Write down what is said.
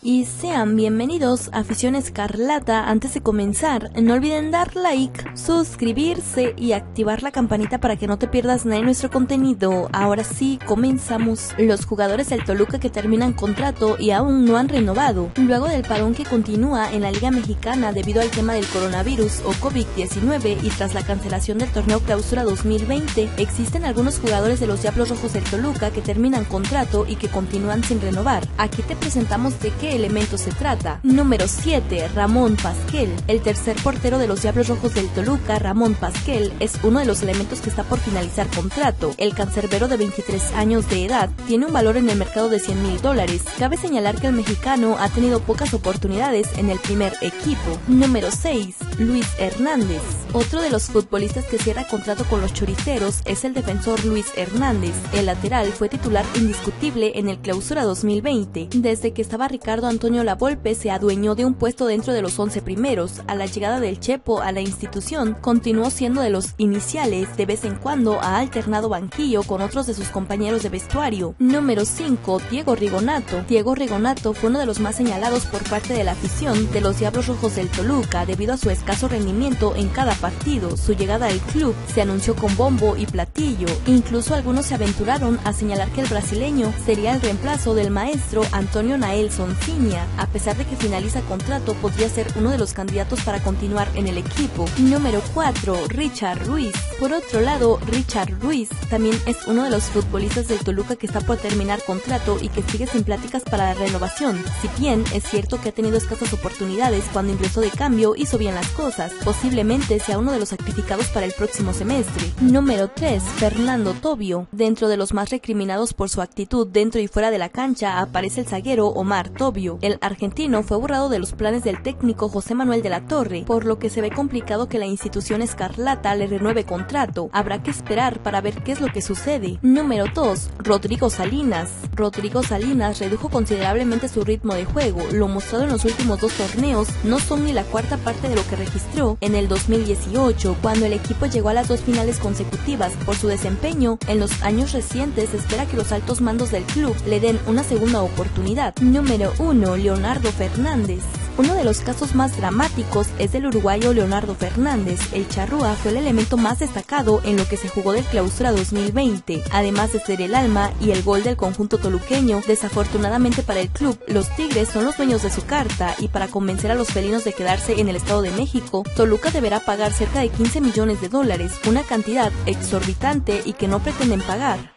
Y sean bienvenidos a Afición Escarlata. Antes de comenzar, no olviden dar like, suscribirse y activar la campanita para que no te pierdas nada de nuestro contenido. Ahora sí, comenzamos. Los jugadores del Toluca que terminan contrato y aún no han renovado. Luego del parón que continúa en la Liga Mexicana debido al tema del coronavirus o COVID-19 y tras la cancelación del torneo Clausura 2020, existen algunos jugadores de los Diablos Rojos del Toluca que terminan contrato y que continúan sin renovar. Aquí te presentamos de qué elemento se trata. Número 7. Ramón Pasquel. El tercer portero de los Diablos Rojos del Toluca, Ramón Pasquel, es uno de los elementos que está por finalizar contrato. El cancerbero de 23 años de edad tiene un valor en el mercado de 100 mil dólares. Cabe señalar que el mexicano ha tenido pocas oportunidades en el primer equipo. Número 6. Luis Hernández. Otro de los futbolistas que cierra contrato con los choriceros es el defensor Luis Hernández. El lateral fue titular indiscutible en el clausura 2020. Desde que estaba Ricardo Antonio Lavolpe se adueñó de un puesto dentro de los 11 primeros. A la llegada del Chepo a la institución, continuó siendo de los iniciales. De vez en cuando ha alternado banquillo con otros de sus compañeros de vestuario. Número 5. Diego Rigonato. Diego Rigonato fue uno de los más señalados por parte de la afición de los Diablos Rojos del Toluca debido a su escaso rendimiento en cada partido. Su llegada al club se anunció con bombo y platillo. Incluso algunos se aventuraron a señalar que el brasileño sería el reemplazo del maestro Antonio Nael A pesar de que finaliza contrato, podría ser uno de los candidatos para continuar en el equipo. Número 4. Richard Ruiz. Por otro lado, Richard Ruiz también es uno de los futbolistas del Toluca que está por terminar contrato y que sigue sin pláticas para la renovación. Si bien es cierto que ha tenido escasas oportunidades cuando ingresó de cambio, hizo bien las cosas. Posiblemente sea uno de los sacrificados para el próximo semestre. Número 3. Fernando Tobio. Dentro de los más recriminados por su actitud dentro y fuera de la cancha aparece el zaguero Omar Tobio. El argentino fue borrado de los planes del técnico José Manuel de la Torre, por lo que se ve complicado que la institución escarlata le renueve contrato. Habrá que esperar para ver qué es lo que sucede. Número 2. Rodrigo Salinas. Rodrigo Salinas redujo considerablemente su ritmo de juego. Lo mostrado en los últimos dos torneos no son ni la cuarta parte de lo que registró en el 2018, cuando el equipo llegó a las dos finales consecutivas. Por su desempeño, en los años recientes espera que los altos mandos del club le den una segunda oportunidad. Número 1. Leonardo Fernández. Uno de los casos más dramáticos es del uruguayo Leonardo Fernández. El charrúa fue el elemento más destacado en lo que se jugó del clausura 2020. Además de ser el alma y el gol del conjunto toluqueño, desafortunadamente para el club, los Tigres son los dueños de su carta y para convencer a los felinos de quedarse en el Estado de México, Toluca deberá pagar cerca de 15 millones de dólares, una cantidad exorbitante y que no pretenden pagar.